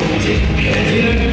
Can you